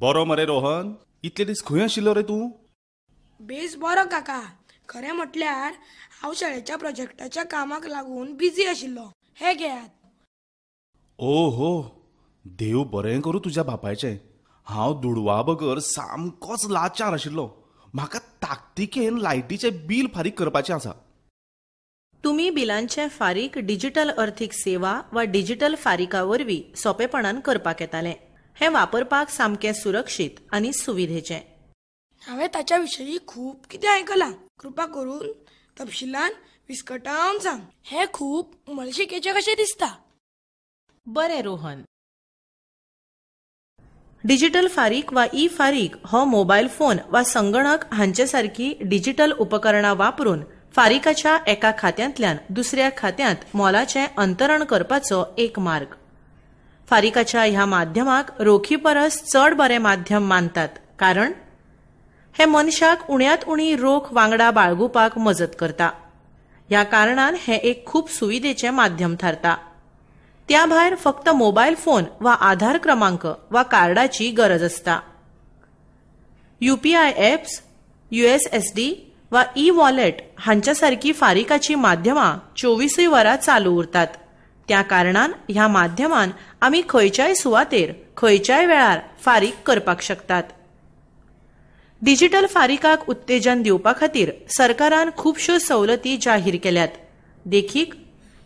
बरो मरे रोहन इतले दीस खंय आशिल्लो रे तूं? बेस बरो काका. खरें म्हटल्यार हांव शाळेच्या प्रोजेक्टाच्या कामाक लागून बिझी आशिल्लो. हे घेयात. ओ हो देव बरें करूं तुज्या बापायचें. हांव दुडवा बगर सामकोच लाचार आशिल्लो. म्हाका ताकतिकेन लायटीचें बील फारीक करपाचें आसा. तुम्ही बिलांचे फारीक डिजिटल अर्थीक सेवा वा डिजिटल फारीका वरवीं सोंपेपणान करपाक येताले. हें वापरपाक सामकें सुरक्षीत आनी सुविधेचें. हांवें ताच्या विशयी खूब कितें आयकलां. कृपा करून तपशिलान विस्कटावन सांग. हें खूब उमळशिकेचें कशें दिसता? बरें रोहन. डिजिटल फारीक वा ई फारीक हो मोबायल फोन वा संगणक हांचे सारकी डिजिटल उपकरणां वापरून फारीकाच्या एका खात्यांतल्यान दुसऱ्या खात्यांत मोलाचें अंतरण करपाचो एक मार्ग. फारीकाच्या ह्या माध्यमाक रोखी परस चड बरें माध्यम मानतात. कारण हे मनशाक उण्यांत उणी रोख वांगडा बाळगुपाक मजत करता. ह्या कारणान हें एक खूब सुविधेचें माध्यम थारता. त्या भायर फक्त मोबायल फोन वा आधार क्रमांक वा कार्डाची गरज असता. युपीआय एप्स युएसएसडी वा ई वॉलेट हांच्या सारकी फारिकाची माध्यमां चोवीसय वरां चालू उरतात. त्या कारणान ह्या माध्यमान आमी खंयच्याय सुवातेर खंयच्याय वेळार फारीक करपाक शकतात. डिजिटल फारीकाक उत्तेजन दिवपा खातीर सरकारान खुबश्यो सवलती जाहीर केल्यात. देखीक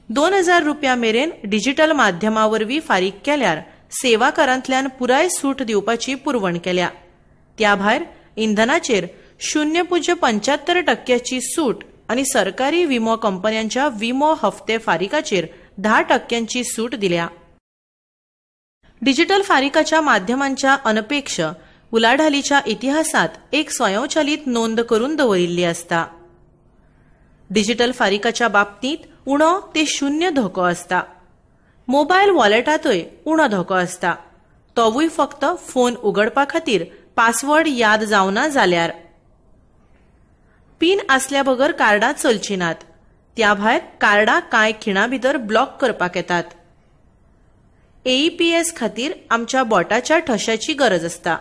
दोन हजार रुपया मेरेन डिजिटल माध्यमा वरवीं फारीक केल्यार सेवा करांतल्यान पुराय सूट दिवपाची पुरवण केल्या. त्या भायर इंधनाचेर शून्य पुज्य पंच्याहत्तर टक्क्याची सूट आनी सरकारी विमो कंपन्यांच्या विमो हप्ते फारीकाचेर धा टक्क्यांची सूट दिल्या. डिजिटल फारीकाच्या माध्यमांच्या अनपेक्ष उलाढालीच्या इतिहासात एक स्वयंचलित नोंद करून दवरिल्ली असता. डिजिटल फारिकाच्या बाबतींत उणो ते शून्य धोको असता. मोबायल वॉलेटातूय उणो धोको असता. तोवूय फक्त फोन उगडपा खातीर पासवर्ड याद जावना जाल्यार. पीन आसल्या बगर कार्डां चलची नात त्या भायर कार्डां कांय खिणां भितर ब्लॉक करपाक येतात. एईपीएस खातीर आमच्या बोटाच्या ठश्याची गरज असता.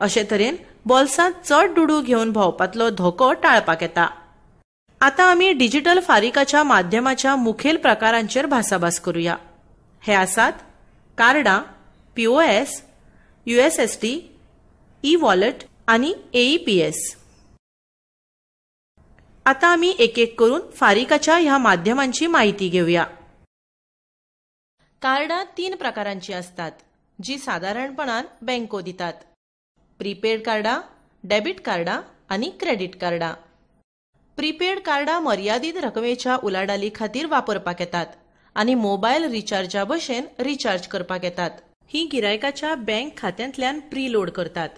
अशे तरेन बॉल्सांत चड डुडू घेवन भोंवपातलो धोको टाळपाक येता. आतां आमी डिजिटल फारीकाच्या माध्यमाच्या मुखेल प्रकारांचेर भासाभास करूया. हे आसात कार्डां पीओएस युएसएसटी ई वॉलेट आनी एईपीएस आता आमी एक एक करून फारीकाच्या ह्या माध्यमांची माहिती घेवया कार्डां तीन प्रकारांची असतात जी सादारणपणान बँको दितात. प्रीपेड कार्डां डेबिट कार्डां आनी क्रेडिट कार्डां. प्रीपेड कार्डां मर्यादीत रकमेच्या उलाढाली खातीर वापरपाक येतात आनी मोबायल रिचार्जा भशेन रिचार्ज करपाक येतात. ही गिरायकाच्या बँक खात्यांतल्यान प्रीलोड करतात.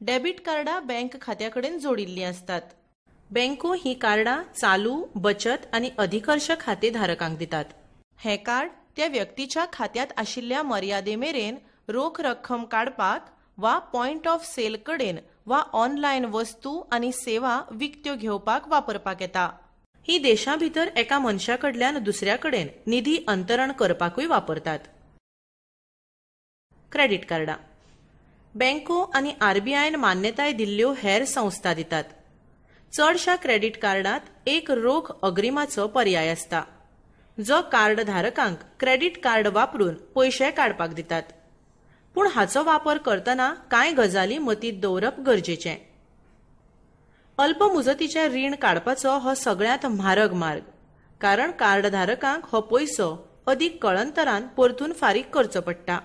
डेबिट कार्डां बँक खात्या कडेन जोडिल्लीं असतात. बँको ही कार्डां चालू बचत आनी अधिकर्श खातेधारकांक दितात. हे कार्ड त्या व्यक्तीच्या खात्यांत आशिल्ल्या मर्यादे मेरेन रोख रक्कम काडपाक वा पॉयंट ऑफ सेल कडेन वा ऑनलायन वस्तू आनी सेवा विकत्यो घेवपाक वापरपाक येता. ही देशा भितर एका मनशा कडल्यान दुसऱ्या कडेन निधी अंतरण करपाकूय वापरतात. क्रेडिट कार्डां बँको आनी आरबीआयन मान्यताय दिल्ल्यो हेर संस्था दितात. चडशा क्रेडिट कार्डांत एक रोख अग्रिमाचो पर्याय आसता जो कार्ड धारकांक क्रेडिट कार्ड वापरून पयशे काडपाक दितात. पूण हाचो वापर करतना कांय गजाली मतींत दवरप गरजेचें? अल्प मुजतीचें रीण काडपाचो हो सगळ्यांत म्हारग मार्ग. कारण कार्ड धारकांक हो पयसो अदीक कळंतरान परतून फारीक करचो पडटा.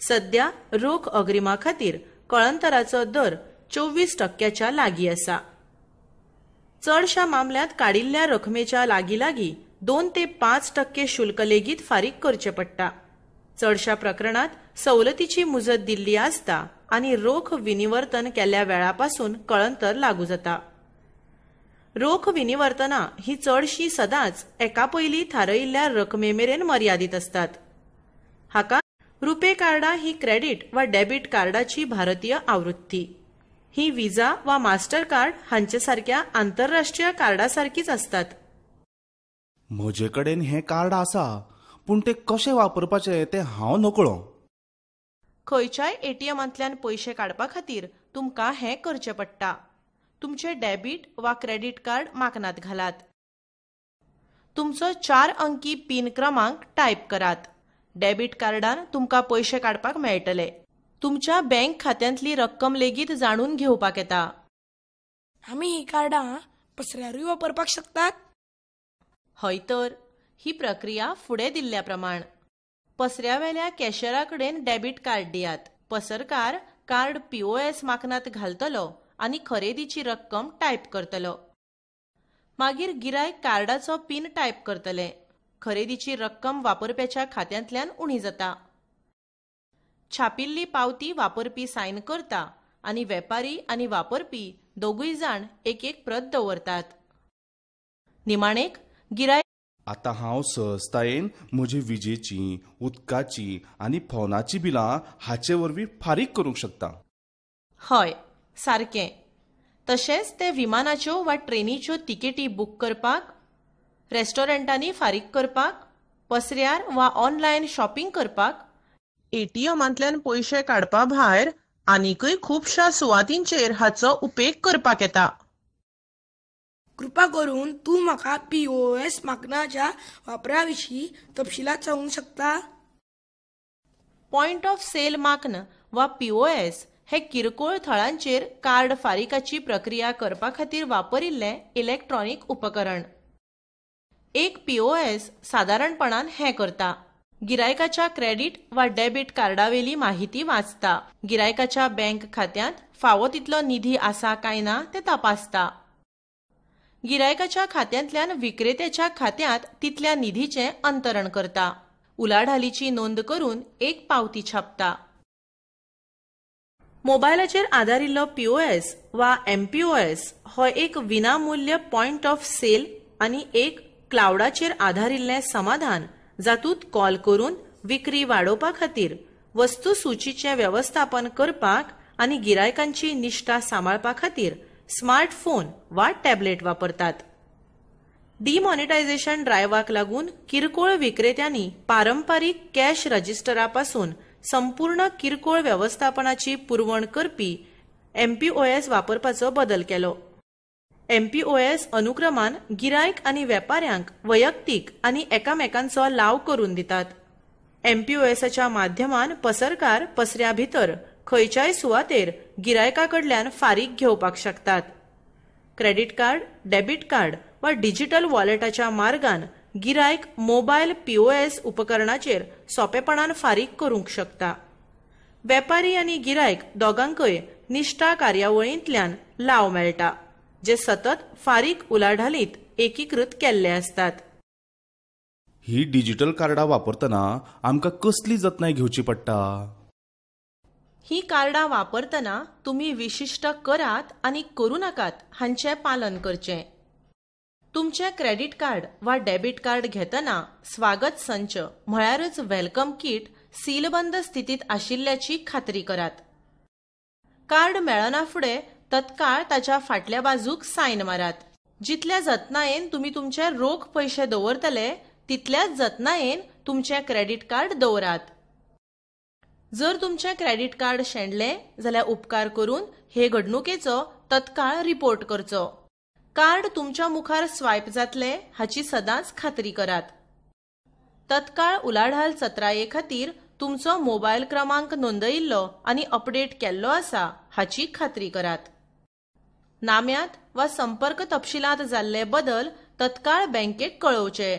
सध्या रोख अग्रिमा खातीर कळंतराचो दर चोवीस टक्क्याच्या लागीं आसा चडशा मामल्यांत काडिल्ल्या रकमेच्या लागीं लागीं दोन ते पांच टक्के शुल्क लेगीत फारीक करचें पडटा. चडशा प्रकरणांत सवलतीची मुजत दिल्ली आसता आनी रोख विनिवर्तन केल्ल्या वेळापासून कळंतर लागू जाता. रोख विनिवर्तनां ही चडशी सदांच एका पयलीं थारयिल्ल्या रकमे मेरेन मर्यादीत असतात. हाका रुपे कार्डां ही क्रेडिट वा डेबिट कार्डाची भारतीय आवृत्ती. ही विजा वा मास्टर कार्ड हांचे सारक्या आंतरराष्ट्रीय कार्डा सारकीच असतात. म्हजे कडेन हें कार्ड आसा पूण तें कशें वापरपाचें तें हांव नकळो. खंयच्याय एटीएमांतल्यान पयशे काडपा खातीर तुमकां हें करचें पडटा. तुमचे डेबीट वा क्रेडिट कार्ड मागनात घालात. तुमचो चार अंकी पीन क्रमांक टायप करात. डेबीट कार्डान तुमकां पयशे काडपाक मेळटले. तुमच्या बँक खात्यांतली रक्कम लेगीत जाणून घेवपाक येता. आमी ही कार्डां पसऱ्यारूय वापरपाक शकतात? हय तर ही प्रक्रिया फुडें दिल्ल्या प्रमाण पसऱ्यावेल्या कॅशरा कडेन डेबीट कार्ड दियात पसरकार कार्ड पीओएस माकनात घालतलो आनी खरेदीची रक्कम टायप करतलो. मागीर गिरायक कार्डाचो पीन टायप करतले. खरेदीची रक्कम वापरप्याच्या खात्यांतल्यान उणी जाता. छापिल्ली पावती वापरपी सायन करता आनी वेपारी आनी वापरपी दोगूय जाण एक एक प्रत दवरतात. निमाणेक गिरायक आतां हांव सहजतायेन म्हजी विजेची उदकाची आनी फोनाची बिलां हाचे वरवीं फारीक करूंक शकता. हय सारकें. तशेंच ते विमानाच्यो वा ट्रेनीच्यो तिकेटी बूक करपाक रेस्टॉरंटांनी फारीक करपाक पसऱ्यार वा ऑनलायन शॉपिंग करपाक एटीएमांतल्यान पयशे काडपा भायर आनीकय खुबशा सुवातींचेर हाचो उपेग करपाक येता. कृपा करून तूं म्हाका पी ओ एस माकनाच्या वापरा विशीं तपशिलात सांगूंक शकता? पॉयंट ऑफ सेल माक्न वा पी ओ एस हे किरकोळ थळांचेर कार्ड फारीकाची प्रक्रिया करपा खातीर वापरिल्लें इलेक्ट्रॉनिक उपकरण. एक पीओएस सादारणपणान हें करता. गिरायकाच्या क्रेडिट वा डेबिट कार्डावेली माहिती वाचता. गिरायकाच्या बँक खात्यांत फावो तितलो निधी आसा काय ना तें तपासता. गिरायकाच्या खात्यांतल्यान विक्रेत्याच्या खात्यांत तितल्या निधीचें अंतरण करता. उलाढालीची नोंद करून एक पावती छापता. मोबायलाचेर आदारिल्लो पीओएस वा एमपीओएस हो एक विनामूल्य पॉयंट ऑफ सेल आनी एक क्लाउडाचेर आदारिल्लें समाधान जातूंत कॉल करून विक्री वाडोवपा खातीर वस्तू सुचीचें वेवस्थापन करपाक आनी गिरायकांची निश्ठा सांबाळपा खातीर स्मार्टफोन वा टॅबलेट वापरतात. डिमॉनिटायझेशन ड्रायव्हाक लागून किरकोळ विक्रेत्यांनी पारंपारीक कॅश रजिस्टरापासून संपूर्ण किरकोळ व्यवस्थापनाची पुरवण करपी एमपीओएस वापरपाचो बदल केलो. एमपीओएस अनुक्रमान गिरायक आनी वेपाऱ्यांक वैयक्तीक आनी एकामेकांचो लाव करून दितात. एमपीओएसच्या माध्यमान पसरकार पसऱ्या भितर खंयच्याय सुवातेर गिरायका कडल्यान फारीक घेवपाक शकतात. क्रेडिट कार्ड डेबिट कार्ड वा डिजिटल वॉलेटाच्या मार्गान गिरायक मोबायल पीओएस उपकरणाचेर सोंपेपणान फारीक करूंक शकता. वेपारी आनी गिरायक दोगांकय निश्ठा कार्यावळींतल्यान लाव मेळटा जे सतत फारीक उलाढालीत एकीकृत केल्ले असतात. ही डिजिटल कार्डां वापरतना आमकां कसली जतनाय घेवची पडटा? ही कार्डां वापरतना तुमी विशिश्ट करात आनी करूं नाकात हांचें पालन करचें. तुमचें क्रेडिट कार्ड वा डेबिट कार्ड घेतना स्वागत संच म्हळ्यारच वेलकम किट सीलबंद स्थितीत आशिल्ल्याची खात्री करात. कार्ड मेळना फुडें तत्काळ ताच्या फाटल्या बाजूक सायन मारात. जितल्या जतनायेन तुमी तुमचे रोख पयशे दवरतले तितल्याच जतनायेन तुमचें क्रेडिट कार्ड दवरात. जर तुमचें क्रेडिट कार्ड शेणलें जाल्यार उपकार करून हे घडणुकेचो तत्काळ रिपोर्ट करचो. कार्ड तुमच्या मुखार स्वायप जातले हाची सदांच खात्री करात. तत्काळ उलाढाल सत्राये खातीर तुमचो मोबायल क्रमांक नोंदयिल्लो आनी अपडेट केल्लो आसा हाची खात्री करात. नाम्यात वा संपर्क तपशिलांत जाल्ले बदल तत्काळ बँकेक कळोवचे.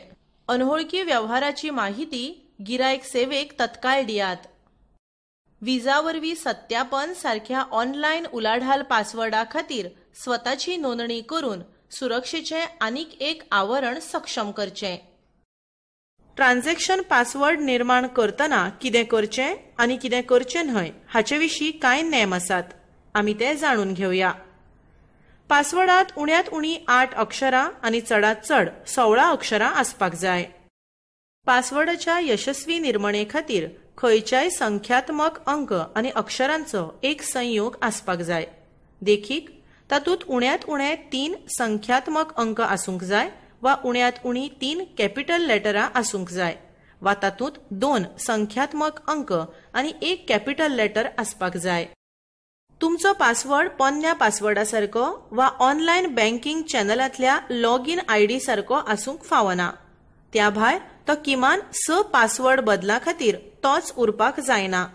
अनवळखी वेव्हाराची माहिती गिरायक सेवेक तत्काळ दियात. विजा वरवीं सत्यापन सारख्या ऑनलायन उलाढाल पासवर्डा खातीर स्वताची नोंदणी करून सुरक्षेचें आनीक एक आवरण सक्षम करचें. ट्रान्झॅक्शन पासवर्ड निर्माण करतना कितें करचें आनी कितें करचें न्हय हाचे विशीं कांय नेम आसात आमी ते जाणून घेवया पासवर्डांत उण्यांत उणी आठ अक्षरां आनी चडांत चड सोळा अक्षरां आसपाक जाय. पासवर्डाच्या यशस्वी निर्मणे खातीर खंयच्याय संख्यात्मक अंक आनी अक्षरांचो एक संयोग आसपाक जाय. देखीक तातूंत उण्यांत उणे तीन संख्यात्मक अंक आसूंक जाय वा उण्यांत उणी तीन कॅपिटल लेटरां आसूंक जाय वा तातूंत दोन संख्यात्मक अंक आनी एक कॅपिटल लेटर आसपाक जाय. तुमचो पासवर्ड पोन्न्या पासवर्डा सारको वा ऑनलायन बँकिंग चॅनलांतल्या लॉगीन आय डी सारको आसूंक फावना. त्या भायर तो किमान स पासवर्ड बदला खातीर तोच उरपाक जायना.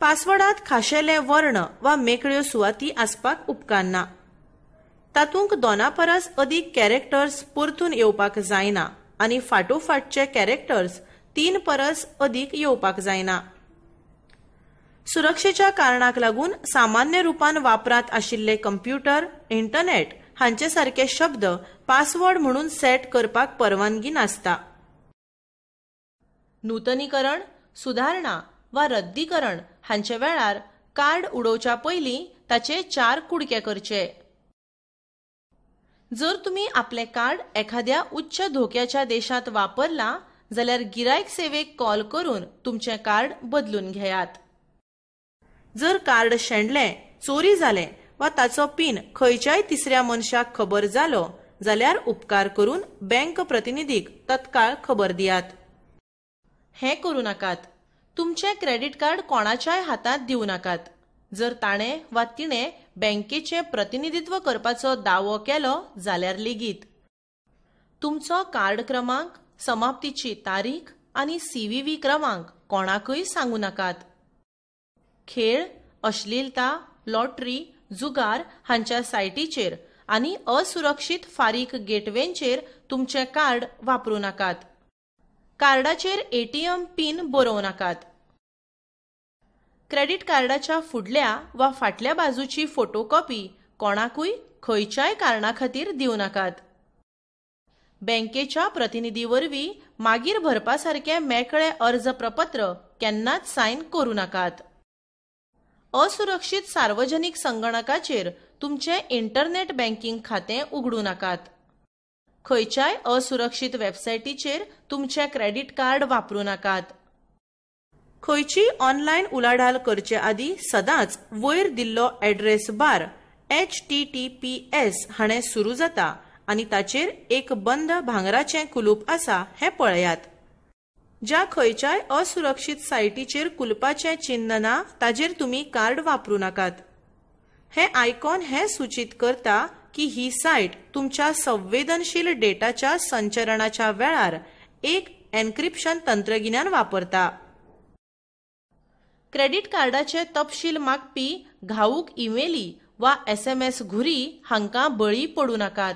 पासवर्डात खाशेले वर्ण वा मेकळ्यो सुवाती आसपाक उपकारना तातूंक दोना परस अदीक कॅरेक्टर्स परतून येवपाक जायना आनी फाटोफाटचे कॅरेक्टर्स तीन परस अदीक येवपाक जायना. सुरक्षेच्या कारणाक लागून सामान्य रुपान वापरात आशिल्ले कंप्युटर इंटरनेट हांचे सारखे शब्द पासवर्ड म्हणून सेट करपाक परवानगी नासता. नूतनीकरण सुधारणा वा रद्दीकरण हांचे वेळार कार्ड उडोवच्या पयलीं ताचे चार कुडके करचे. जर तुम्ही आपले कार्ड एखाद्या उच्च धोक्याच्या देशात वापरला जाल्यार गिरायक सेवेक कॉल करून तुमचें कार्ड बदलून घेयात. जर कार्ड शेणलें चोरी जालें वा ताचो पिन खंयच्याय तिसऱ्या मनशाक खबर जालो जाल्यार उपकार करून बँक प्रतिनिधीक तत्काळ खबर दियात. हें करूं नाकात. तुमचें क्रेडिट कार्ड कोणाच्याय हातांत दिवं नाकात. जर ताणें वा तिणें बँकेचें प्रतिनिधित्व करपाचो दावो केलो जाल्यार लेगीत. तुमचो कार्ड क्रमांक समाप्तीची तारीख आनी सीव्हीव्ही क्रमांक कोणाकय सांगूं नाकात. खेळ अश्लीलता लॉटरी जुगार हांच्या सायटीचेर आनी असुरक्षीत फारीक गेटवेंचेर तुमचें कार्ड वापरूं नाकात. कार्डाचेर एटीएम पिन बरोवं नाकात. क्रेडिट कार्डाच्या फुडल्या वा फाटल्या बाजूची फोटोकॉपी कोणाकूय खंयच्याय कारणा खातीर दिवं नाकात. बँकेच्या प्रतिनिधी वरवीं मागीर भरपा सारकें मेकळें अर्ज प्रपत्र केन्नाच सायन करूं नाकात. असुरक्षीत सार्वजनीक संगणकाचेर तुमचें इंटरनेट बँकिंग खातें उगडूं नाकात. खंयच्याय असुरक्षीत वेबसायटीचेर तुमचें क्रेडिट कार्ड वापरूं नाकात? खंयची ऑनलायन उलाढाल करचे आदीं सदांच वयर दिल्लो address bar H T T P S हाणें सुरू जाता आनी ताचेर एक बंद भांगराचें कुलूप आसा हें पळयात. ज्या खंयच्याय असुरक्षीत सायटीचेर कुलपाचें चिन्ह ना ताचेर तुमी कार्ड वापरूं नाकात. हें आयकॉन हें सूचित करता की ही सायट तुमच्या संवेदनशील डेटाच्या संचरणाच्या वेळार एक एन्क्रिप्शन तंत्रगिन्यान वापरता. क्रेडिट कार्डाचे तपशील मागपी घाऊक ईमेली वा एस एम एस घुरी हांकां बळी पडूं नाकात.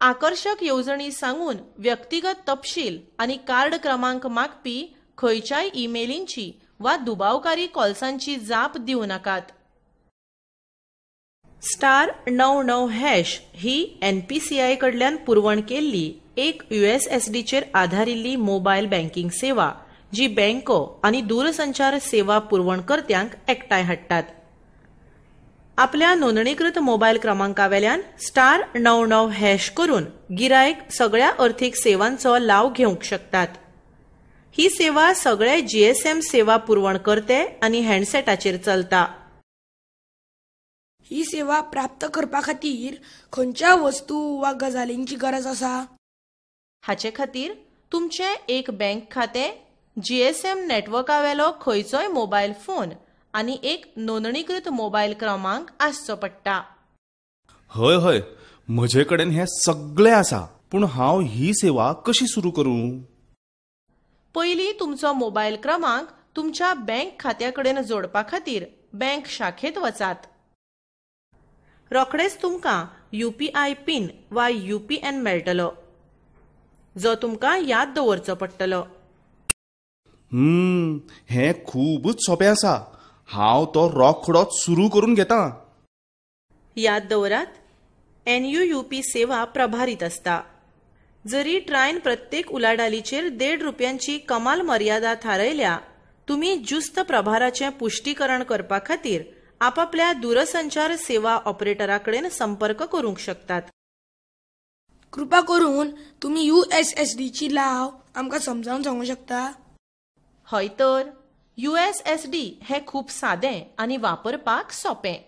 आकर्षक येवजणी सांगून व्यक्तिगत तपशील आनी कार्ड क्रमांक मागपी खंयच्याय ईमेलींची वा दुबावकारी कॉल्सांची जाप दिवं नाकात. स्टार णव णव हॅश ही एनपीसीआय कडल्यान पुरवण केल्ली एक युएसएसडीचेर आधारिल्ली मोबायल बँकिंग सेवा जी बँको आनी दूरसंचार सेवा पुरवणकर्त्यांक एकठांय हाडटात आपल्या नोंदणीकृत मोबायल क्रमांकावेल्यान स्टार णव णव हॅश करून गिरायक सगळ्या अर्थीक सेवांचो लाव घेवंक शकतात. ही सेवा सगळे जीएसएम सेवा पुरवणकर्ते आनी हँडसेटाचेर चलता. ही सेवा प्राप्त करपा खातीर खंयच्या वस्तू वा गजालींची गरज आसा? हाचे खातीर तुमचें एक बँक खातें जीएसएम नेटवर्कावेलो खंयचोय मोबायल फोन आनी एक नोंदणीकृत मोबायल क्रमांक आसचो पडटा. हय हय म्हजे कडेन हें सगळें आसा पूण हांव ही सेवा कशी सुरू करूं? पयलीं तुमचो मोबायल क्रमांक तुमच्या बँक खात्या कडेन जोडपा खातीर बँक शाखेत वचात. रोखडेच तुमकां यूपीआय पिन वा यूपीएन मेळटलो जो तुमकां याद दवरचो पडटलो. हें खूबच सोंपें आसा. हांव तो रोखडोच सुरू करून घेतां. याद दवरात एनयूयूपी सेवा प्रभारीत आसता. जरी ट्रायन प्रत्येक उलाढालीचेर देड रुपयांची कमाल मर्यादा थारयल्या तुमी जुस्त प्रभाराचें पुष्टीकरण करपा खातीर आपापल्या दूरसंचार सेवा ऑपरेटरा कडेन संपर्क करूंक शकतात. कृपा करून तुमी यू एस एस डीची लाव. आमकां समजावून सांगूं शकता? हय तर युएसएसडी हें खूब सादें आनी वापरपाक सोंपें.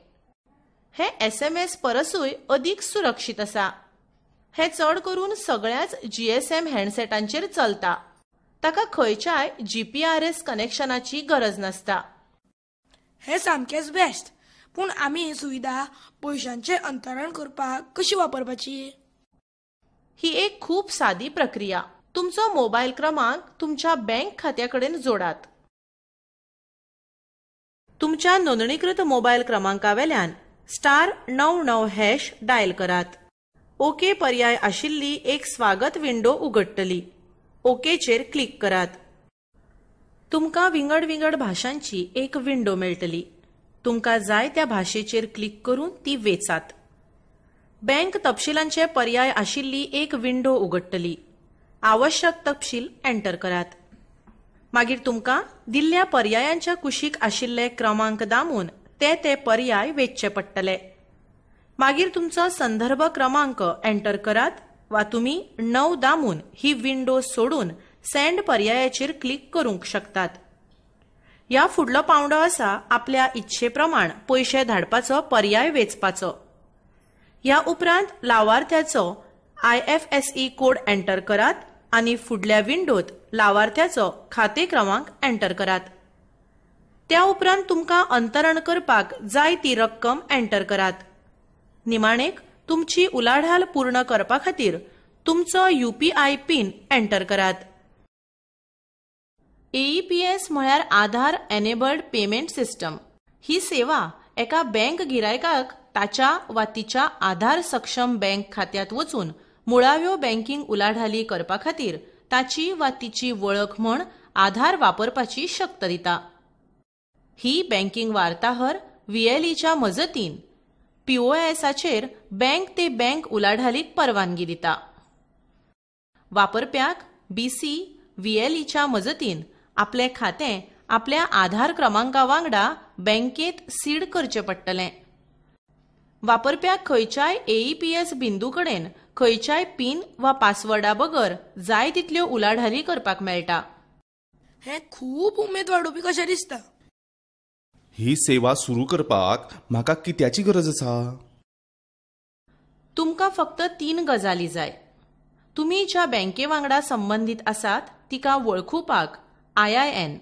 हें एसएमएस परसूय अदीक सुरक्षीत आसा हें चड करून सगळ्याच जीएसएम हँडसेटांचेर चलता. ताका खंयच्याय जीपीआरएस कनेक्शनाची गरज नासता. हें सामकेंच बेस्ट. पूण आमी ही सुविधा पयशांचें अंतरण करपाक कशी वापरपाची? ही एक खूप सादी प्रक्रिया. तुमचो मोबायल क्रमांक तुमच्या बँक खात्या कडेन जोडात. तुमच्या नोंदणीकृत मोबायल क्रमांकावेल्यान स्टार णव णव हॅश डायल करात. ओके पर्याय आशिल्ली एक स्वागत विंडो उगडटली ओकेचेर क्लिक करात. तुमकां विंगड विंगड भाशांची एक विंडो मेळटली. तुमकां जाय त्या भाशेचेर क्लिक करून ती वेचात. बँक तपशिलांचे पर्याय आशिल्ली एक विंडो उगडटली आवश्यक तपशील एंटर करात. मागीर तुमकां दिल्ल्या पर्यायांच्या कुशीक आशिल्ले क्रमांक दामून ते ते पर्याय वेचचे पडटले. मागीर तुमचो संदर्भ क्रमांक एंटर करात वा तुमी णव दामून ही विंडो सोडून सेंड पर्यायाचेर क्लिक करूंक शकतात. ह्या फुडलो पावंडो आसा आपल्या इच्छे प्रमाण पयशे धाडपाचो पर्याय वेचपाचो. ह्या उपरांत लावार्थ्याचो I F S E code enter करात आनी फुडल्या विंडोत लावार्थ्याचो खाते क्रमांक एंटर करात. त्या उपरांत तुमकां अंतरण करपाक जाय ती रक्कम एंटर करात. निमाणेक तुमची उलाढाल पूर्ण करपा खातीर तुमचो U P I PIN enter करात. एईपीएस म्हळ्यार आधार एनेबल्ड पेमेंट सिस्टम ही सेवा एका बँक गिरायकाक ताच्या वा तिच्या आधार सक्षम बँक खात्यांत वचून मुळाव्यो बँकिंग उलाढाली करपा खातीर ताची वा तिची वळख म्हूण आधार वापरपाची शक्त दिता. ही बँकिंग वार्ताहर व्हीएलईच्या मजतीन पीओएसाचेर बँक ते बँक उलाढालीक परवानगी दिता. वापरप्याक बीसी व्हीएलईच्या मजतीन आपले खातें आपल्या आधार क्रमांका वांगडा बँकेत सीड करचें पडटलें वापरप्याक खंयच्याय एईपीएस बिंदू कडेन खंयच्याय पिन वा पासवर्डा बगर जाय तितल्यो उलाढाली करपाक मेळटा. हें खूब उमेद वाडोवपी कशें दिसता? ही सेवा सुरू करपाक म्हाका कित्याची गरज आसा? तुमकां फक्त तीन गजाली जाय. तुमी ज्या बँके वांगडा संबंदीत आसात तिका वळखुपाक आय आय एन.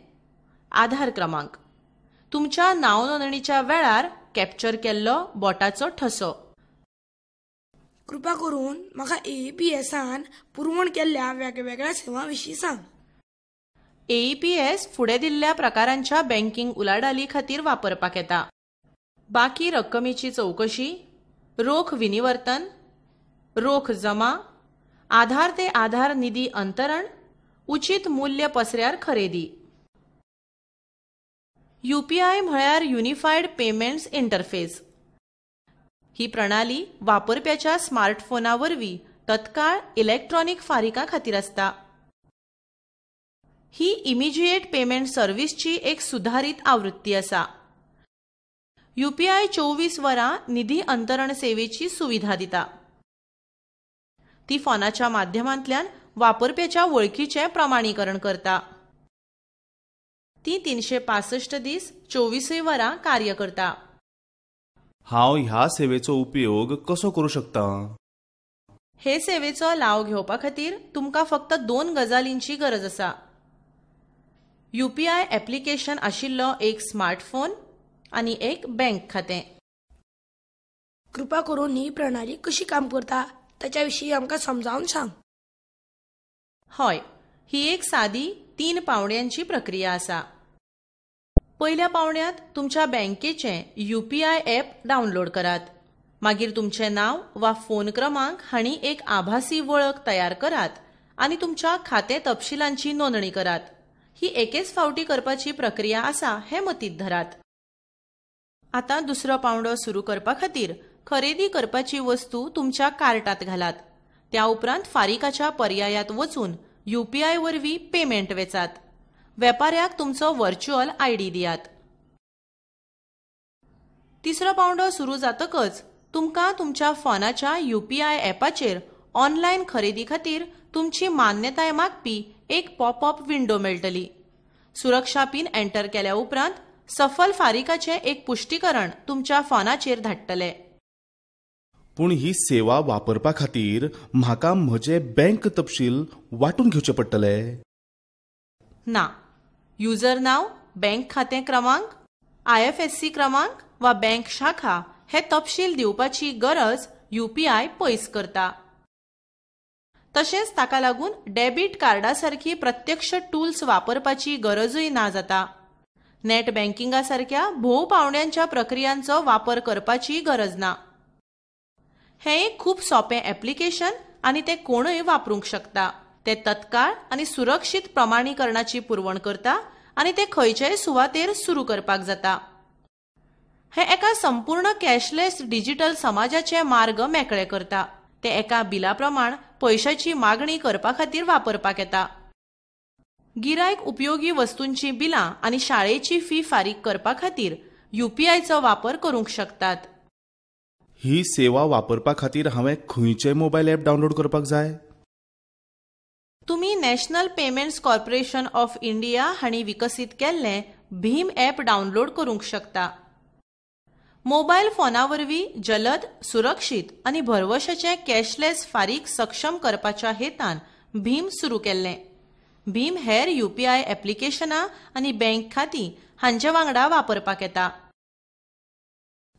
आधार क्रमांक. तुमच्या नांव नोंदणीच्या वेळार कॅप्चर केल्लो बोटाचो ठसो. कृपा करून म्हाका एपीएसान पुरवण केल्ल्या वेगवेगळ्या सेवां विशीं सांग. एईपीएस फुडें दिल्ल्या प्रकारांच्या बँकिंग उलाढाली खातीर वापरपाक येता. बाकी रक्कमेची चवकशी रोख विनिवर्तन रोख जमा आधार ते आधार निधी अंतरण उचित मूल्य पसऱ्यार खरेदी. युपीआय म्हळ्यार युनिफायड पेमेंट्स इंटरफेस. ही प्रणाली वापरप्याच्या स्मार्टफोना वरवीं तत्काळ इलेक्ट्रॉनिक फारीका खातीर आसता ही इमिजिएट पेमेंट सर्व्हिसची एक सुधारीत आवृत्ती आसा युपीआय चोवीस वरां निधी अंतरण सेवेची सुविधा दिता. ती फोनाच्या माध्यमांतल्यान वापरप्याच्या वळखीचें प्रमाणीकरण करता. ती तीनशे पासष्ट दीस चोवीसय वरां कार्य करता. हांव ह्या सेवेचो उपयोग कसो करूं शकता? हे सेवेचो लाव घेवपा खातीर तुमकां फक्त दोन गजालींची गरज आसा. यूपीआय ऍप्लिकेशन आशिल्लो एक स्मार्टफोन आनी एक बँक खातें. कृपा करून ही प्रणाली कशी काम करता? ताच्या विशीं आमकां समजावन सांग. हय ही एक सादी तीन पावण्यांची प्रक्रिया आसा पयल्या पावण्यात तुमच्या बँकेचें आय एप डावनलोड करात. मागीर तुमचें नांव वा फोन क्रमांक हांणी एक आभासी वळख तयार करात आनी तुमच्या खातें तपशिलांची नोंदणी करात. ही एकेच फावटी करपाची प्रक्रिया आसा हें मतींत धरात. आतां दुसरो पावंडो सुरू करपा खातीर खरेदी करपाची वस्तू तुमच्या कार्टांत घालात. त्या उपरांत फारीकाच्या पर्यायात वचून युपीआय वरवीं पेमेंट वेचात. वेपाऱ्याक तुमचो व्हर्च्युअल आय डी दियात. तिसरो पावंडो सुरू जातकच तुमकां तुमच्या फोनाच्या युपीआय एपाचेर ऑनलायन खरेदी खातीर तुमची मान्यताय मागपी एक पॉपअप विंडो मेळटली. सुरक्षा पीन एंटर केल्या उपरांत सफल फारीकाचें एक पुष्टीकरण तुमच्या फोनाचेर धाडटलें. पूण ही सेवा वापरपा खातीर म्हाका म्हजे बँक तपशील वांटून घेवचे पडटले. ना युजर नाव बँक खातें क्रमांक आय एफ एस सी क्रमांक वा बँक शाखा हे तपशील दिवपाची गरज युपीआय पयस करता. तशेंच ताका लागून डेबिट कार्डा सारखी प्रत्यक्ष टूल्स वापरपाची गरजूय ना जाता. नेट बँकिंगा सारख्या भोव पावण्यांच्या प्रक्रियांचो वापर करपाची गरज ना. हें एक खूब सोपें ऍप्लिकेशन आनी तें कोणूय वापरूंक शकता. तें तत्काळ आनी सुरक्षीत प्रमाणीकरणाची पुरवण करता आनी तें खंयच्याय सुवातेर सुरू करपाक जाता. हें एका संपूर्ण कॅशलेस डिजिटल समाजाचे मार्ग मेकळे करता. ते एका बिला प्रमाण पयशांची मागणी करपा खातीर वापरपाक येता. गिरायक उपयोगी वस्तूंची बिलां आनी शाळेची फी फारीक करपा खातीर युपीआयचो वापर करूंक शकतात. ही सेवा वापरपा खातीर हांवें खंयचे मोबायल ऍप डावनलोड करपाक जाय? तुमी national payments corporation of India हांणी विकसीत केल्लें भीम ॲप डावनलोड करूंक शकता. मोबायल फोना वरवीं जलद सुरक्षीत आनी भरवशाचें कॅशलेस फारीक सक्षम करपाच्या हेतान भीम सुरू केल्लें. भीम हेर यूपीआय ऍप्लिकेशनां आनी बँक खातीं हांचे वांगडा वापरपाक येता.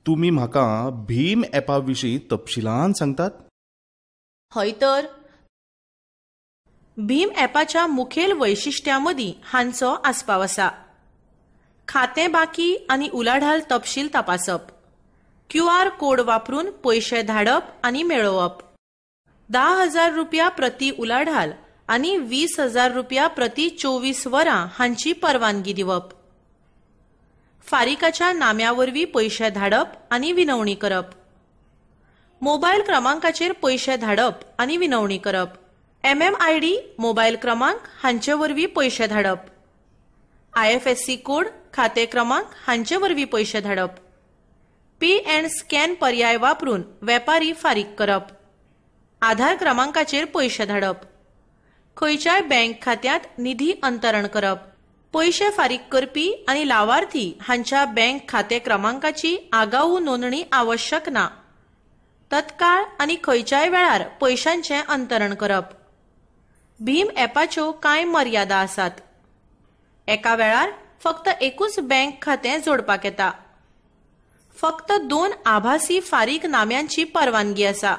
तुमी म्हाका भीम ऍपा विशीं तपशिलान सांगतात? हय तर. भीम एपाच्या मुखेल वैशिश्ट्यां मदीं हांचो आस्पाव आसा खातें बाकी आनी उलाढाल तपशील तपासप. क्यू आर कोड वापरून पयशे धाडप आनी मेळोवप. धा हजार रुपया प्रती उलाढाल आनी वीस हजार रुपया प्रती चोवीस वरां हांची परवानगी दिवप. फारीकाच्या नाम्या वरवीं पयशे धाडप आनी विनवणी करप. मोबायल क्रमांकाचेर पयशे धाडप आनी विनवणी करप. M M I D mobile क्रमांक हांचे वरवीं पयशे धाडप. I F S C code खातें क्रमांक हांचे वरवीं पयशे धाडप. पे अँड स्कॅन पर्याय वापरून वेपारी फारीक करप. आधार क्रमांकाचेर पयशे धाडप. खंयच्याय बँक खात्यांत निधी अंतरण करप. पयशे फारीक करपी आनी लावार्थी हांच्या बँक खातें क्रमांकाची आगाऊ नोंदणी आवश्यक ना. तत्काळ आनी खंयच्याय वेळार पयशांचें अंतरण करप. भीम ॲपाच्यो कांय मर्यादा आसात? एका वेळार फक्त एकूच बँक खातें जोडपाक येता. फक्त दोन आभासी फारीक नाम्यांची परवानगी आसा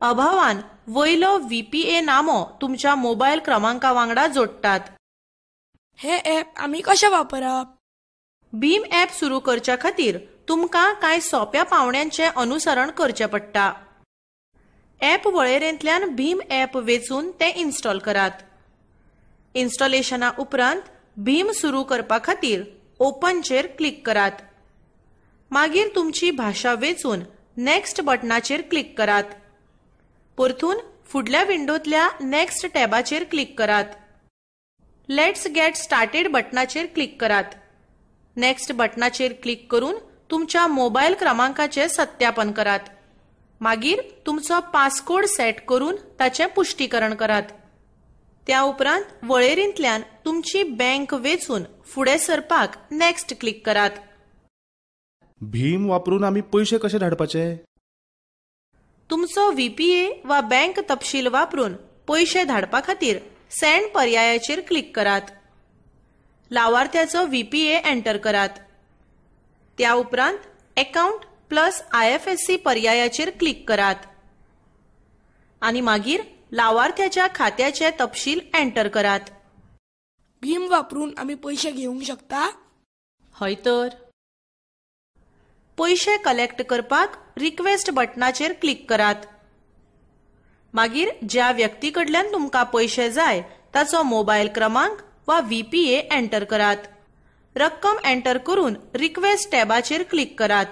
अभावान वयलो व्हीपीए नामो तुमच्या मोबायल क्रमांका वांगडा जोडटात. हे ऍप आमी कशें वापरप भीम ॲप सुरू करच्या खातीर तुमकां कांय सोप्या पावंड्यांचें अनुसरण करचें पडटा. ॲप वळेरेंतल्यान भीम ॲप वेचून तें इन्स्टॉल करात. इन्स्टॉलेशना उपरांत भीम सुरू करपा खातीर ओपनचेर क्लिक करात. मागीर तुमची भाशा वेचून नेक्स्ट बटनाचेर क्लिक करात. परतून फुडल्या विंडोतल्या नेक्स्ट टॅबाचेर क्लिक करात. लेट्स गेट स्टार्टेड बटनाचेर क्लिक करात. नेक्स्ट बटनाचेर क्लिक करून तुमच्या मोबायल क्रमांकाचे सत्यापन करात. मागीर तुमचो पासकोड सेट करून ताचें पुष्टीकरण करात. त्या उपरांत वळेरींतल्यान तुमची बँक वेचून फुडें सरपाक नेक्स्ट क्लिक करात. भीम वापरून आमी पयशे कशे धाडपाचे? तुमचो व्हीपीए वा बँक तपशील वापरून पयशे धाडपा खातीर सेंड पर्यायाचेर क्लिक करात. लावार्थ्याचो व्हीपीए एंटर करात. त्या उपरांत account plus I F S C पर्यायाचेर click करात. आणि मागीर लावार्थ्याच्या खात्याचे तपशील एंटर करात. भीम वापरून आमी पयशे घेवंक शकता? हय तर. पयशे कलेक्ट करपाक रिक्वेस्ट बटनाचेर क्लिक करात. मागीर ज्या व्यक्ती कडल्यान तुमकां पयशे जाय ताचो मोबायल क्रमांक वा व्हीपीए एंटर करात. रक्कम एंटर करून रिक्वेस्ट टॅबाचेर क्लिक करात.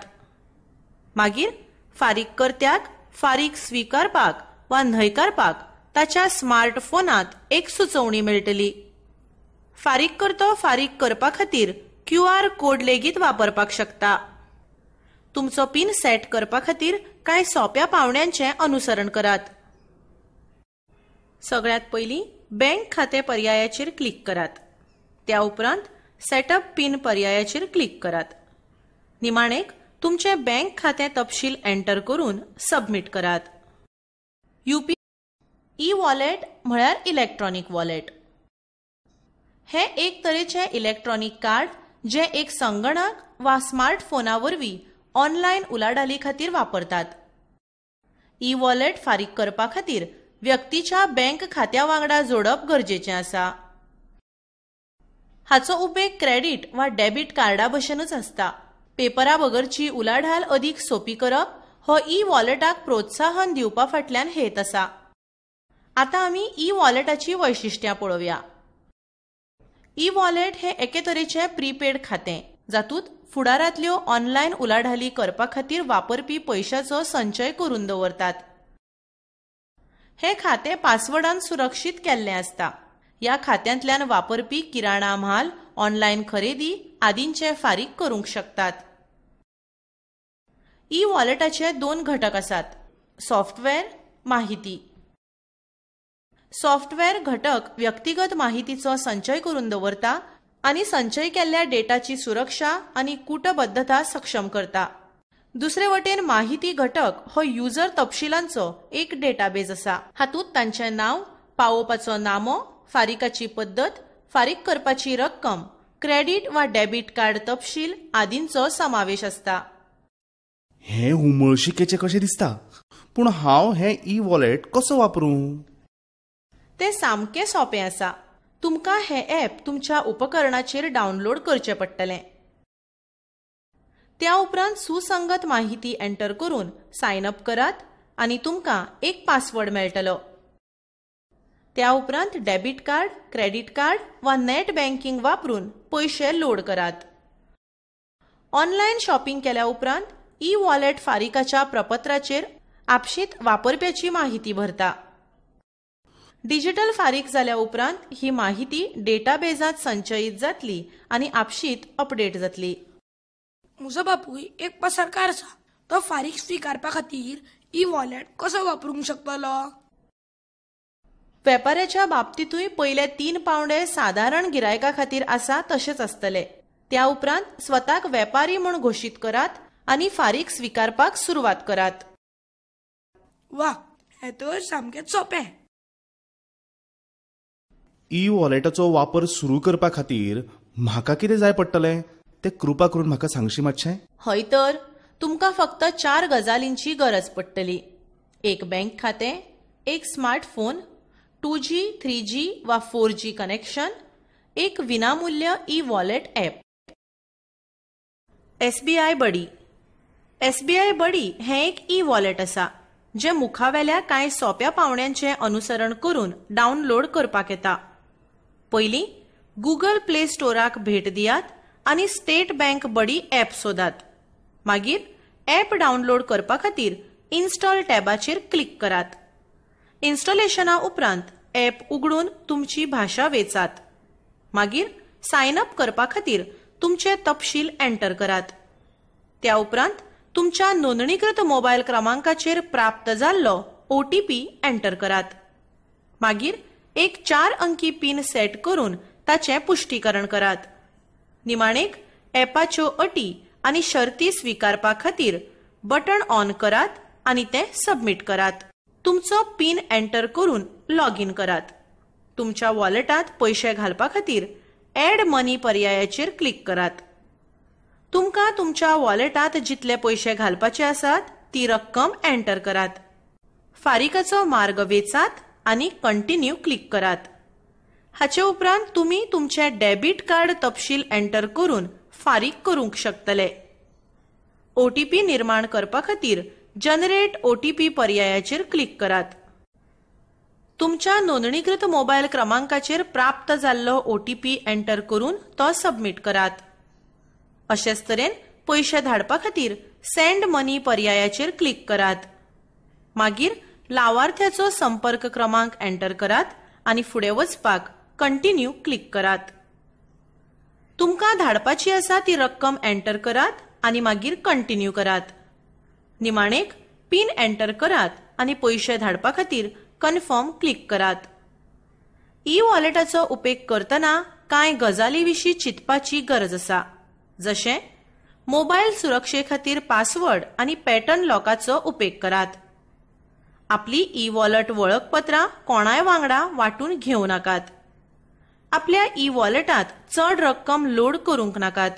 मागीर फारीक कर्त्याक फारीक स्वीकारपाक वा न्हयकारपाक ताच्या स्मार्टफोनात एक सुचोवणी मेळटली. फारीक करतो फारीक करपा खातीर क्यू आर कोड लेगीत वापरपाक शकता. तुमचो पिन सेट करपा खातीर कांय सोप्या पावंड्यांचें अनुसरण करात. सगळ्यात पयलीं बँक खातें पर्यायाचेर क्लिक करात. त्या उपरांत सेटअप पिन पर्यायाचेर क्लिक करात. निमाणेक तुमचे बँक खातें तपशील एंटर करून सबमिट करात. युपी ई वॉलेट म्हळ्यार इलेक्ट्रॉनिक वॉलेट. हे एक तरेचे इलेक्ट्रॉनिक कार्ड जे एक संगणक वा स्मार्टफोना वरवीं ऑनलायन उलाढाली खातीर वापरतात. ई वॉलेट फारीक करपा खातीर व्यक्तीच्या बँक खात्या वांगडा जोडप गरजेचें आसा. हाचो उपेग क्रेडिट वा डेबिट कार्डा भशेनूच आसता पेपरा बगरची उलाढाल अदीक सोपी करप हो ई वॉलेटाक प्रोत्साहन दिवपा फाटल्यान हेत आसा. आतां आमी ई वॉलेटाची वैशिश्ट्यां पळोवया. ई वॉलेट हे एके तरेचें प्रीपेड खातें जातूंत फुडारांतल्यो ऑनलायन उलाढाली करपा खातीर वापरपी पयशांचो संचय करून दवरतात. हे खातें पासवर्डान सुरक्षीत केल्लें आसता ह्या खात्यांतल्यान वापरपी किराणा म्हाल ऑनलायन खरेदी आदींचे फारीक करूंक शकतात. ई वॉलेटाचे दोन घटक आसात. सॉफ्टवेअर माहिती. सॉफ्टवेअर घटक व्यक्तिगत माहितीचो संचय करून दवरता आनी संचय केल्ल्या डेटाची सुरक्षा आनी कूटबद्धता सक्षम करता. दुसरे वटेन माहिती घटक हो युजर तपशिलांचो एक डेटाबेज आसा हातूंत तांचें नांव पावोवपाचो नामो फारीकाची पद्दत फारीक करपाची रक्कम क्रेडिट वा डेबिट कार्ड तपशील आदींचो समावेश आसता हें उमळशिकेचें कशें दिसता? पूण हांव हें ई वॉलेट कसो वापरूं? तें सामकें सोंपें आसा. तुमकां हें ॲप तुमच्या उपकरणाचेर डावनलोड करचें पडटलें. त्या उपरांत सुसंगत माहिती एंटर करून सायन अप करात आनी तुमकां एक पासवर्ड मेळटलो. त्या उपरांत डेबिट कार्ड क्रेडिट कार्ड वा नेट बँकिंग वापरून पयशे लोड करात. ऑनलायन शॉपिंग केल्या उपरांत ई वॉलेट फारीकाच्या प्रपत्राचेर आपशीत वापरप्याची माहिती भरता. डिजिटल फारीक जाल्या उपरांत ही माहिती डेटाबेजांत संचयीत जातली आनी आपशीत अपडेट जातली. म्हजो बापूय एक पसरकार आसा तो फारीक स्विकारपा खातीर ई वॉलेट कसो वापरूंक शकतलो? वेपाऱ्याच्या बाबतींतूय पयले तीन पावंडे सादारण गिरायका खातीर आसा तशेंच आसतले त्या उपरांत स्वताक वेपारी म्हूण घोशीत करात आनी फारीक स्विकारपाक सुरवात करात. वा हें तर सामकेंच सोंपें. ई वॉलेटाचो वापर सुरू करपा खातीर म्हाका कितें जाय पडटलें? तें कृपा करून म्हाका सांगशी मातशें? हय तर तुमकां फक्त चार गजालींची गरज पडटली. एक बँक खातें एक smartphone two G three G वा फोर जी कनेक्शन एक विनामूल्य e wallet app SBI buddy. SBI buddy हें एक ई वॉलेट आसा जें मुखावेल्या कांय सोंप्या पावण्यांचें अनुसरण करून डावनलोड करपाक येता. पयलीं गुगल प्ले स्टोराक भेट दियात. आनी स्टेट बँक बडी ॲप सोदात मागीर ॲप डावनलोड करपा खातीर इन्स्टॉल टॅबाचेर क्लिक करात. इन्स्टॉलेशना उपरांत ॲप उगडून तुमची भाशा वेचात. मागीर सायन अप करपा खातीर तुमचे तपशील एंटर करात. त्या उपरांत तुमच्या नोंदणीकृत मोबायल क्रमांकाचेर प्राप्त जाल्लो ओ टी पी एंटर करात. मागीर एक चार अंकी पीन सेट करून ताचें पुष्टीकरण करात. निमाणेक ॲपाच्यो अटी आनी शर्ती स्विकारपा खातीर बटण ऑन करात आनी तें सबमीट करात. तुमचो पिन एंटर करून लॉगीन करात. तुमच्या वॉलेटांत पयशे घालपा खातीर एड मनी पर्यायाचेर क्लिक करात. तुमकां तुमच्या वॉलेटांत जितले पयशे घालपाचे आसात ती रक्कम एंटर करात. फारीकाचो मार्ग वेचात आनी कंटिन्यू क्लिक करात. हाचे उपरांत तुमी तुमचे डेबिट कार्ड तपशील एंटर करून फारीक करूंक शकतले. ओटीपी निर्माण करपा खातीर जनरेट ओटीपी पर्यायाचेर क्लिक करात. तुमच्या नोंदणीकृत मोबायल क्रमांकाचेर प्राप्त जाल्लो ओटीपी एंटर करून तो सबमीट करात. अशेच तरेन पयशे धाडपा खातीर सेंड मनी पर्यायाचेर क्लिक करात. मागीर लावार्थ्याचो संपर्क क्रमांक एंटर करात आनी फुडें वचपाक कंटिन्यू क्लिक करात. तुमकां धाडपाची आसा ती रक्कम एंटर करात आनी मागीर कंटिन्यू करात. निमाणेक पिन एंटर करात आनी पयशे धाडपा खातीर कन्फर्म क्लिक करात. ई वॉलेटाचो उपेग करतना कांय गजाली विशीं चिंतपाची गरज आसा? जशें मोबायल सुरक्षे खातीर पासवर्ड आनी पॅटर्न लॉकाचो उपेग करात. आपली ई वॉलेट वळखपत्रां कोणाय वांगडा वांटून घेवं नाकात. आपल्या ई वॉलेटांत चड रक्कम लोड करूंक नाकात.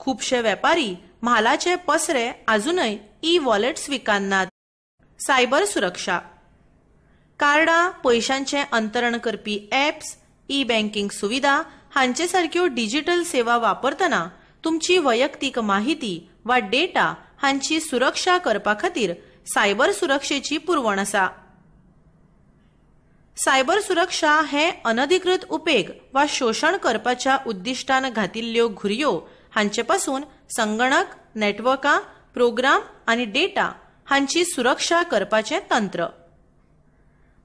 खुबशे वेपारी म्हालाचे पसरे अजूनय ई वॉलेट स्विकारनात सायबर सुरक्षा. कार्डां पयशांचे अंतरण करपी ॲप्स ई बँकिंग सुविधा हांचे सारक्यो डिजिटल सेवा वापरतना तुमची वैयक्तीक माहिती वा डेटा हांची सुरक्षा करपा खातीर सायबर सुरक्षेची पुरवण आसा सायबर सुरक्षा हे अनधिकृत उपेग वा शोशण करपाच्या उद्दिश्टान घातिल्ल्यो घुरयो हांचे पासून संगणक नेटवर्कां प्रोग्राम आनी डेटा हांची सुरक्षा करपाचें तंत्र.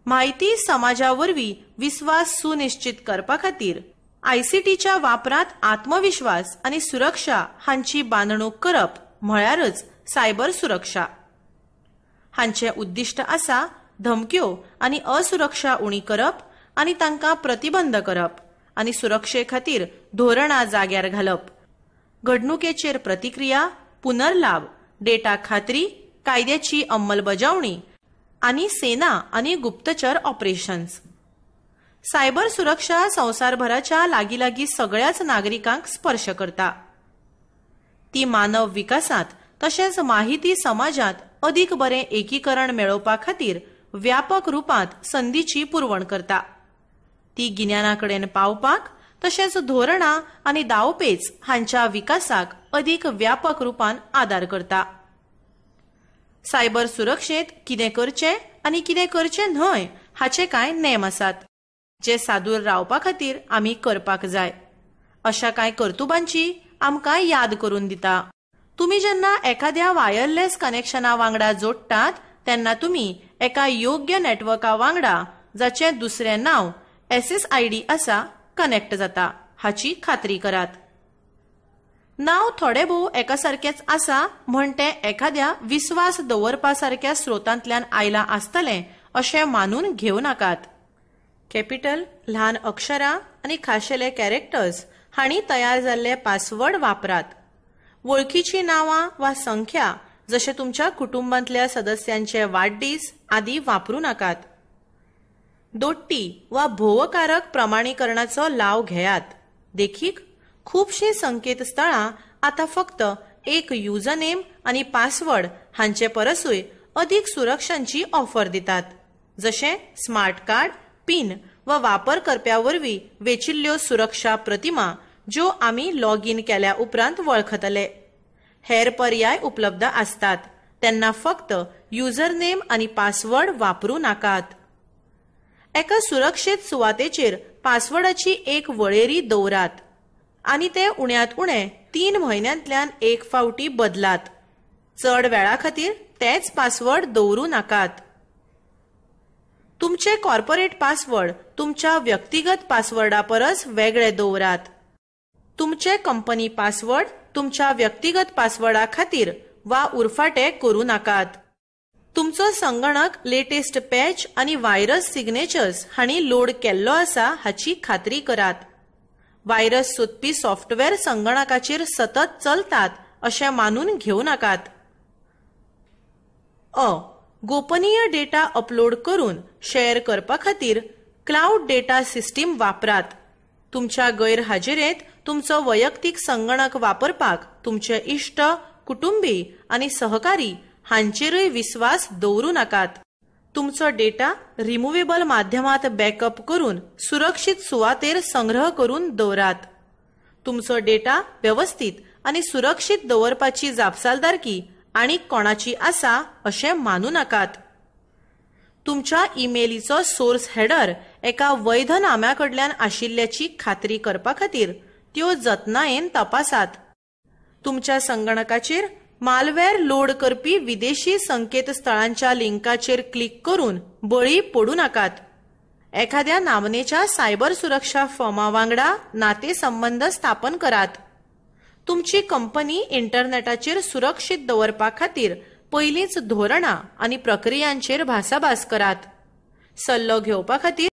म्हायती समाजा वरवीं विस्वास सुनिश्चित करपा खातीर आयसीटीच्या वापरांत आत्मविश्वास आनी सुरक्षा हांची बांदणूक करप म्हळ्यारच सायबर सुरक्षा. हांचे उद्दिश्ट आसा धमक्यो आनी असुरक्षा उणी करप आनी तांकां प्रतिबंध करप आनी सुरक्षे खातीर धोरणां जाग्यार घालप. घडणुकेचेर प्रतिक्रिया पुनर्लाभ डेटा खात्री कायद्याची अंमलबजावणी आनी सेना आनी गुप्तचर ऑपरेशन्स. सायबर सुरक्षा संवसारभराच्या लागीं लागीं सगळ्याच नागरिकांक स्पर्श करता. ती मानव विकासांत तशेंच माहिती समाजांत अदीक बरें एकीकरण मेळोवपा खातीर व्यापक रुपांत संदीची पुरवण करता. ती गिन्यानाकडेन पावपाक तशेंच धोरणां आनी दावपेच हांच्या विकासाक अदीक व्यापक रुपान आदार करता. सायबर सुरक्षेत कितें करचें आनी कितें करचें न्हय हाचे कांय नेम आसात जे सादूर रावपा खातीर आमी करपाक जाय. अशा कांय कर्तुबांची आमकां याद करून दिता. तुमी जेन्ना एखाद्या वायरलेस कनेक्शना वांगडा जोडटात तेन्ना तुमी एका योग्य नेटवर्का वांगडा जाचें दुसरें नांव एस एस आय डी आसा कनेक्ट जाता हाची खात्री करात. नांव थोडे भोव एका सारकेंच आसा म्हण तें एखाद्या विस्वास दवरपा सारक्या स्रोतांतल्यान आयलां आसतलें अशें मानून घेवं नाकात. कॅपिटल ल्हान अक्षरां आनी खाशेले कॅरेक्टर्स हांणी तयार जाल्ले पासवर्ड वापरात. वळखीची नांवां वा संख्या जसे तुमच्या कुटुंबांतल्या सदस्यांचे वाडदीस आदी वापरूं नाकात. दोट्टी वा भोवकारक प्रमाणीकरणाचो लाव घेयात. देखीक खुबशीं संकेतस्थळां आतां फक्त एक युजरनेम आनी पासवर्ड हांचे परसूय अदीक सुरक्षांची ऑफर दितात. जशें स्मार्ट कार्ड पिन वा वापरकर्त्या वरवीं वेचिल्ल्यो सुरक्षा प्रतिमा ज्यो आमी लॉगीन केल्या उपरांत वळखतले. हेर पर्याय उपलब्ध आसतात तेन्ना फक्त युजरनेम आनी पासवर्ड वापरूं नाकात. एका सुरक्षीत सुवातेचेर पासवर्डाची एक वळेरी दवरात आनी ते उण्यांत उणें तीन म्हयन्यांतल्यान एक फावटी बदलात. चड वेळा खातीर तेच पासवर्ड दवरूं नाकात. तुमचे कॉर्पोरेट पासवर्ड तुमच्या व्यक्तिगत पासवर्डा परस वेगळे दवरात तुमचे कंपनी पासवर्ड तुमच्या व्यक्तिगत पासवर्डा खातीर वा उरफाटे करूं नाकात. तुमचो संगणक लेटेस्ट पॅच आनी व्हायरस सिग्नेचर्स हांणी लोड केल्लो आसा हाची खात्री करात. व्हायरस सोदपी सॉफ्टवेअर संगणकाचेर सतत चलतात अशें मानून घेवं नाकात. अ. गोपनीय डेटा अपलोड करून शेअर करपा खातीर क्लाउड डेटा सिस्टीम वापरात. तुमच्या गैरहाजिरेंत तुमचो वैयक्तीक संगणक वापरपाक तुमचे इश्ट कुटुंबी आनी सहकारी हांचेरूय विस्वास दवरूं नाकात. तुमचो डेटा रिमुवेबल माध्यमांत बॅकअप करून सुरक्षीत सुवातेर संग्रह करून दवरात. तुमचो डेटा व्यवस्थीत आनी सुरक्षीत दवरपाची जापसालदारकी आनी कोणाची आसा अशें मानूं नाकात. तुमच्या ईमेलीचो सोर्स हेडर एका वैध नाम्याकडल्यान आशिल्ल्याची खात्री करपा खातीर त्यो जतनायेन तपासात. तुमच्या संगणकाचेर मालवेअर लोड करपी विदेशी संकेतस्थळांच्या लिंकाचेर क्लिक करून बळी पडूं नाकात. एखाद्या नामनेच्या सायबर सुरक्षा फर्मा वांगडा नातेसंबंध स्थापन करात. तुमची कंपनी इंटरनेटाचेर सुरक्षीत दवरपा खातीर पयलींच धोरणां आनी प्रक्रियांचेर भासाभास करात. सल्लो घेवपा खातीर